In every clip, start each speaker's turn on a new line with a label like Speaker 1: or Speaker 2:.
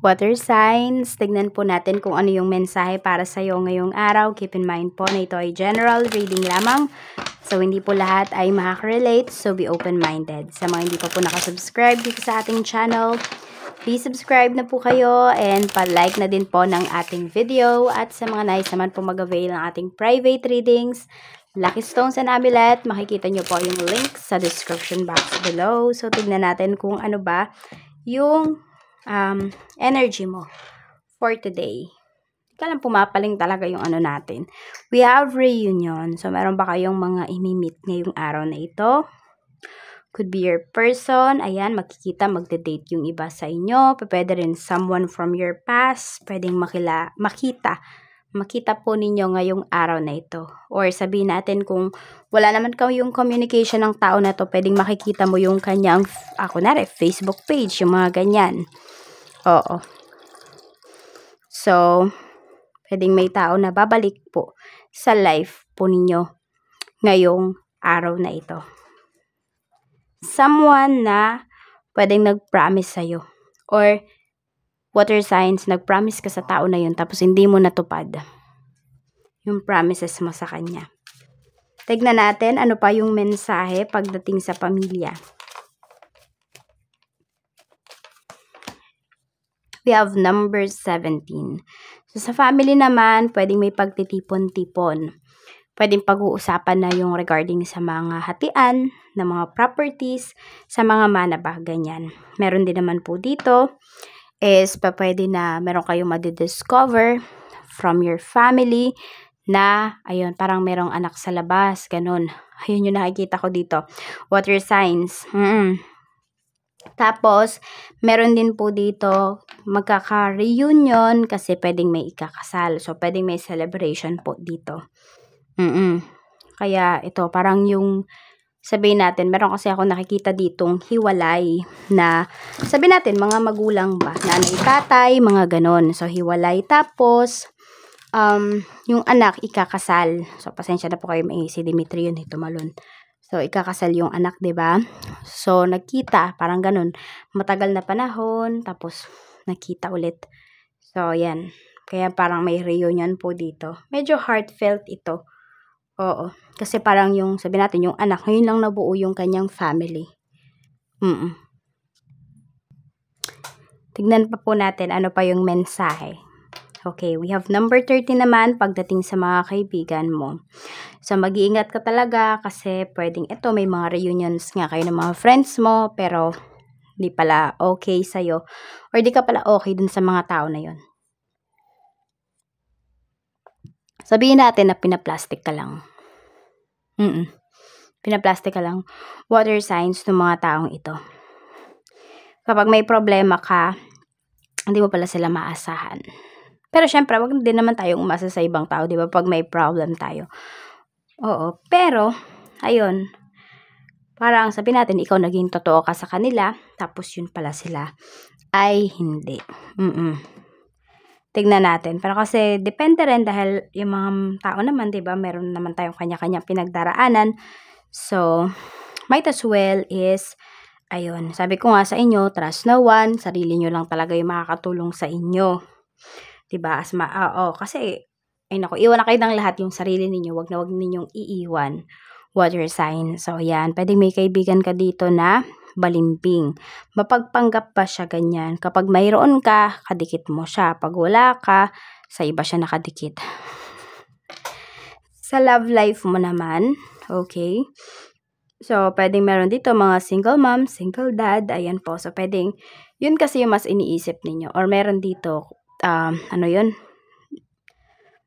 Speaker 1: Water signs, tignan po natin kung ano yung mensahe para sa iyo ngayong araw. Keep in mind po na ito ay general reading lamang. So, hindi po lahat ay makaka-relate. So, be open-minded. Sa mga hindi pa po nakasubscribe dito sa ating channel, please subscribe na po kayo and pa-like na din po ng ating video. At sa mga nais naman po mag-avail ng ating private readings, Lucky Stones and Amulet, makikita nyo po yung link sa description box below. So, tignan natin kung ano ba yung um, energy mo for today. Hindi lang pumapaling talaga yung ano natin. We have reunion. So, meron ba kayong mga imimit ngayong araw na ito? Could be your person. Ayan, makikita, magde-date yung iba sa inyo. Pwede rin someone from your past. Pwedeng makila, makita. Makita po ninyo ngayong araw na ito. Or sabihin natin kung wala naman yung communication ng tao na to, pwedeng makikita mo yung kanyang, ako na Facebook page, yung mga ganyan. Oo. So, pwedeng may tao na babalik po sa life po ninyo ngayong araw na ito. Someone na pwedeng nag-promise sa'yo. Or, water signs, nag-promise ka sa tao na yun tapos hindi mo natupad yung promises mo sa kanya. Tignan natin ano pa yung mensahe pagdating sa pamilya. We have number 17. So, sa family naman, pwedeng may pagtitipon-tipon. Pwedeng pag-uusapan na yung regarding sa mga hatian, na mga properties, sa mga manaba, ganyan. Meron din naman po dito, is pa pwede na meron kayong madidiscover from your family na, ayun, parang merong anak sa labas, ganun. Ayun yung nakikita ko dito. Water signs. Mm -mm. Tapos, meron din po dito, magkaka-reunion kasi pwedeng may ikakasal. So, pwedeng may celebration po dito. Mm, -mm. Kaya, ito, parang yung, sabihin natin, meron kasi ako nakikita ditong hiwalay na, sabihin natin, mga magulang ba, nanay, tatay, mga ganon. So, hiwalay. Tapos, um, yung anak, ikakasal. So, pasensya na po kayo, may si Dimitri yun, tumalon. So, ikakasal yung anak, ba diba? So, nagkita, parang ganun. Matagal na panahon, tapos nakita ulit. So, yan. Kaya parang may reunion po dito. Medyo heartfelt ito. Oo. Kasi parang yung, sabi natin, yung anak, ngayon lang nabuo yung kanyang family. Mm, -mm. Tignan pa po natin ano pa yung mensahe. Okay, we have number 30 naman pagdating sa mga kaibigan mo. So, mag-iingat ka talaga kasi pwedeng ito, may mga reunions nga kayo ng mga friends mo, pero di pala okay sa'yo. Or di ka pala okay dun sa mga tao na yon. Sabihin natin na pinaplastic ka lang. Mm, -mm. Pinaplastic ka lang. Water signs ng mga taong ito. Kapag may problema ka, hindi mo pala sila maasahan pero syempre, wag din naman tayong umasa sa ibang tao, 'di ba? Pag may problem tayo. Oo, pero ayun. Parang sabi natin ikaw naging totoo ka sa kanila, tapos yun pala sila ay hindi. Mm. Tignan natin. Pero kasi depende rin dahil yung mga tao naman, 'di ba? Meron naman tayong kanya-kanya pinagdaraanan. So, might as well is ayun, sabi ko nga sa inyo, trust no one, sarili nyo lang talaga yung makakatulong sa inyo. 'Di ba? As ma oo, kasi ay naku, iwan na kayo ng lahat yung sarili ninyo. Wag na wag ninyong iiwan. Water sign. So, yan. Pwede may kaibigan ka dito na balimbing. Mapagpanggap pa siya ganyan. Kapag mayroon ka, kadikit mo siya. Pag wala ka, sa iba siya nakadikit. Sa love life mo naman, okay? So, pwedeng meron dito mga single mom, single dad, ayan po. So, pwedeng, yun kasi yung mas iniisip ninyo. Or meron dito, um, ano yun,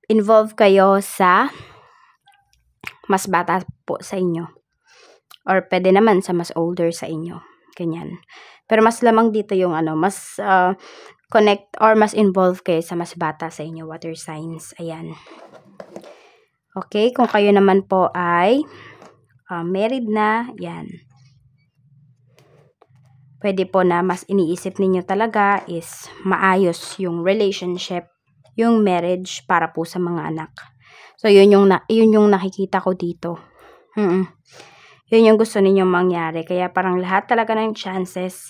Speaker 1: involve kayo sa mas bata po sa inyo. Or pwede naman sa mas older sa inyo. Ganyan. Pero mas lamang dito yung ano, mas uh, connect or mas involve kayo sa mas bata sa inyo, water signs. Ayan. Okay, kung kayo naman po ay uh, married na, yan pwede po na mas iniisip ninyo talaga is maayos yung relationship, yung marriage para po sa mga anak. So, yun yung, na, yun yung nakikita ko dito. Mm, -mm. Yun yung gusto ninyong mangyari. Kaya parang lahat talaga ng chances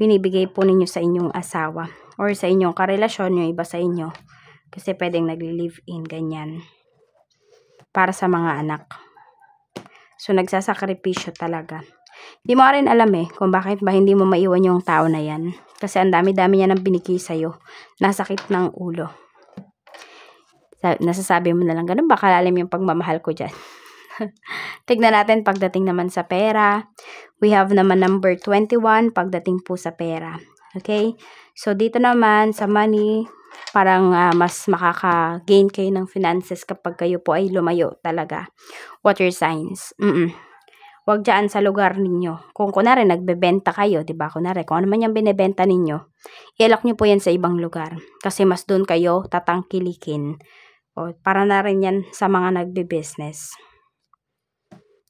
Speaker 1: binibigay po ninyo sa inyong asawa. or sa inyong karelasyon, yung iba sa inyo. Kasi pwedeng nagli-live-in, ganyan. Para sa mga anak. So, nagsasakripisyo talaga. Hindi mo rin alam eh kung bakit ba hindi mo maiwan yung tao na yan. Kasi ang dami-dami niya nang binigay sa'yo. Nasakit ng ulo. Nasasabi mo na lang, ganun ba kalalim yung pagmamahal ko dyan? Tignan natin pagdating naman sa pera. We have naman number 21 pagdating po sa pera. Okay? So, dito naman sa money, parang uh, mas makaka-gain kayo ng finances kapag kayo po ay lumayo talaga. Water signs. Mm-mm. Huwag dyan sa lugar ninyo. Kung kunwari nagbebenta kayo, di ba? Kunwari, kung ano man yung binebenta ninyo, ilak nyo po yan sa ibang lugar. Kasi mas doon kayo tatangkilikin. O, para na rin yan sa mga nagbe-business.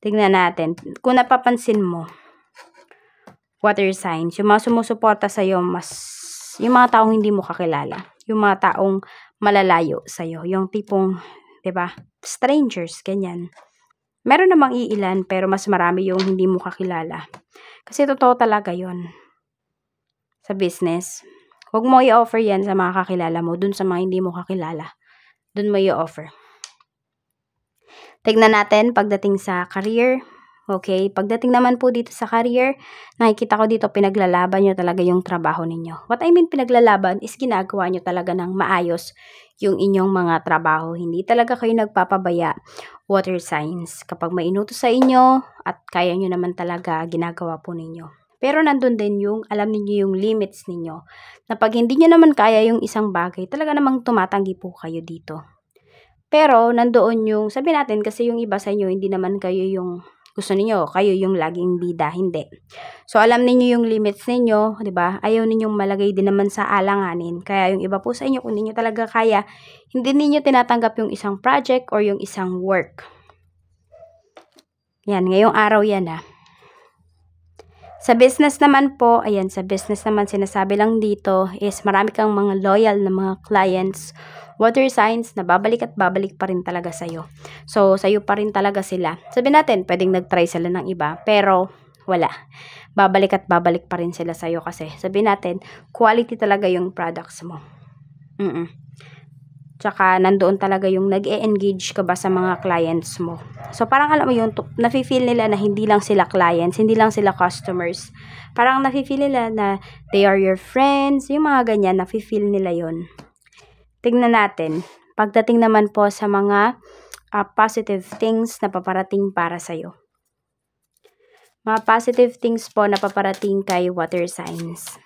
Speaker 1: Tingnan natin. Kung napapansin mo, water signs, yung mga sumusuporta sa'yo, mas, yung mga taong hindi mo kakilala. Yung mga taong malalayo sa'yo. Yung tipong, ba, strangers, ganyan. Meron namang iilan, pero mas marami yung hindi mo kakilala. Kasi totoo talaga yon Sa business. Huwag mo i-offer yan sa mga kakilala mo, dun sa mga hindi mo kakilala. Dun mo i-offer. Tignan natin pagdating sa career. Okay, pagdating naman po dito sa career, nakikita ko dito pinaglalaban nyo talaga yung trabaho ninyo. What I mean pinaglalaban is ginagawa nyo talaga ng maayos yung inyong mga trabaho. Hindi talaga kayo nagpapabaya water signs. Kapag may sa inyo at kaya nyo naman talaga, ginagawa po ninyo. Pero nandun din yung, alam niyo yung limits ninyo. Na pag hindi nyo naman kaya yung isang bagay, talaga namang tumatanggi po kayo dito. Pero nandoon yung, sabi natin kasi yung iba sa inyo, hindi naman kayo yung gusto niyo kayo yung laging bida, hindi. So, alam niyo yung limits ninyo, di ba? Ayaw ninyong malagay din naman sa alanganin. Kaya yung iba po sa inyo, kung hindi nyo talaga kaya, hindi niyo tinatanggap yung isang project or yung isang work. Yan, ngayong araw yan ah. Sa business naman po, ayan, sa business naman sinasabi lang dito is marami kang mga loyal na mga clients water signs na babalik at babalik pa rin talaga sa'yo. So, sa'yo pa rin talaga sila. Sabi natin, pwedeng nag-try sila ng iba, pero wala. Babalik at babalik pa rin sila sa'yo kasi sabi natin, quality talaga yung products mo. Mm, -mm. Tsaka nandoon talaga yung nag-e-engage ka ba sa mga clients mo. So parang alam mo yung nafe-feel nila na hindi lang sila clients, hindi lang sila customers. Parang nafe-feel nila na they are your friends, yung mga ganyan, nafe-feel nila yon Tingnan natin. Pagdating naman po sa mga uh, positive things na paparating para sa'yo. Mga positive things po na paparating kay water signs.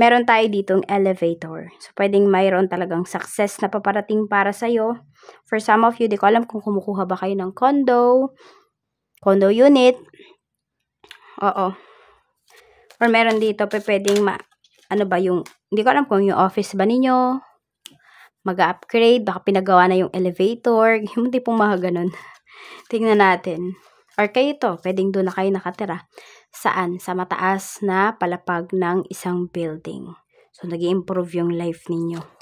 Speaker 1: Meron tayo ditong elevator. So, pwedeng mayroon talagang success na paparating para sa'yo. For some of you, di ko alam kung kumukuha ba kayo ng condo, condo unit. Oo. Or meron dito, pwedeng ma ano ba yung, hindi ko alam kung yung office ba ninyo, mag-upgrade, baka pinagawa na yung elevator, yung tipong mga ganun. Tingnan natin. Or kayo to, pwedeng doon na kayo nakatira. Saan? Sa mataas na palapag ng isang building. So, nag improve yung life ninyo.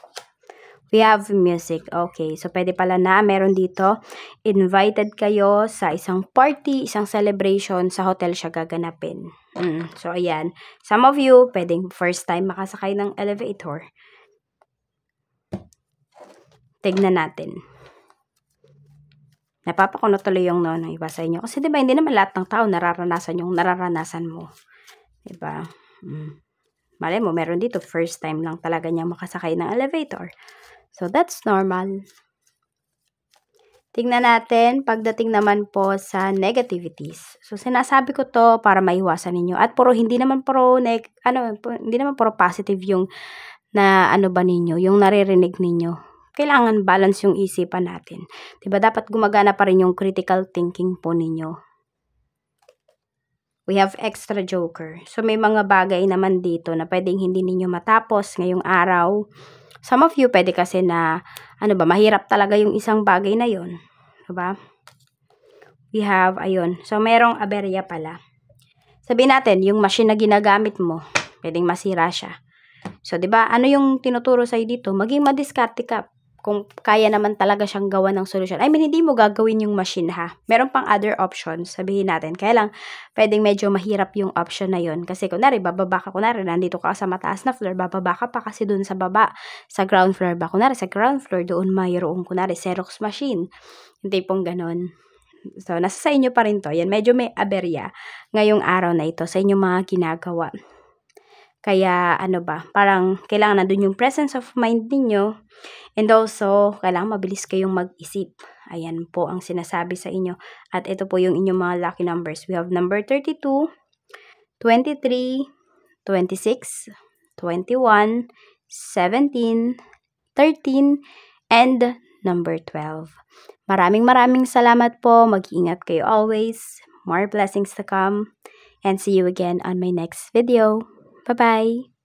Speaker 1: We have music. Okay. So, pwede pala na meron dito. Invited kayo sa isang party, isang celebration sa hotel siya gaganapin. Mm. So, ayan. Some of you, pwedeng first time makasakay ng elevator. Tignan natin. Napapakuno tuloy yung no, ng iba sa inyo. Kasi 'di ba hindi naman lahat ng tao nararanasan yung nararanasan mo. 'Di ba? Mm. Malay mo, meron dito, first time lang talaga niya makasakay ng elevator. So, that's normal. Tingnan natin, pagdating naman po sa negativities. So, sinasabi ko to para maiwasan ninyo. At puro, hindi naman puro, neg ano, hindi naman puro positive yung na ano ba ninyo, yung naririnig ninyo. Kailangan balance yung isipan natin. 'Di ba Dapat gumagana pa rin yung critical thinking po ninyo. We have extra joker. So, may mga bagay naman dito na pwedeng hindi ninyo matapos ngayong araw Some of you, pwede kasi na, ano ba, mahirap talaga yung isang bagay na yon Diba? We have, ayun. So, merong aberya pala. Sabihin natin, yung machine na ginagamit mo, pwedeng masira siya. So, 'di ba? Ano yung tinuturo sa dito? Maging madiskarte ka. Kung kaya naman talaga siyang gawa ng solusyon. I mean, hindi mo gagawin yung machine ha. Meron pang other options, sabihin natin. Kaya lang, pwedeng medyo mahirap yung option na yon Kasi kunwari, bababa ka, kunwari, nandito ka sa mataas na floor, bababa ka pa kasi dun sa baba, sa ground floor ba. Kunwari, sa ground floor, doon mayroong, kunwari, Xerox machine. Hindi pong ganon. So, nasa sa inyo pa rin to. Yan, medyo may aberya ngayong araw na ito sa inyong mga ginagawa. Kaya, ano ba, parang kailangan nandun yung presence of mind ninyo And also, kailangan mabilis kayong mag-isip. Ayan po ang sinasabi sa inyo. At ito po yung inyong mga lucky numbers. We have number 32, 23, 26, 21, 17, 13, and number 12. Maraming maraming salamat po. Mag-ingat kayo always. More blessings to come. And see you again on my next video. 拜拜。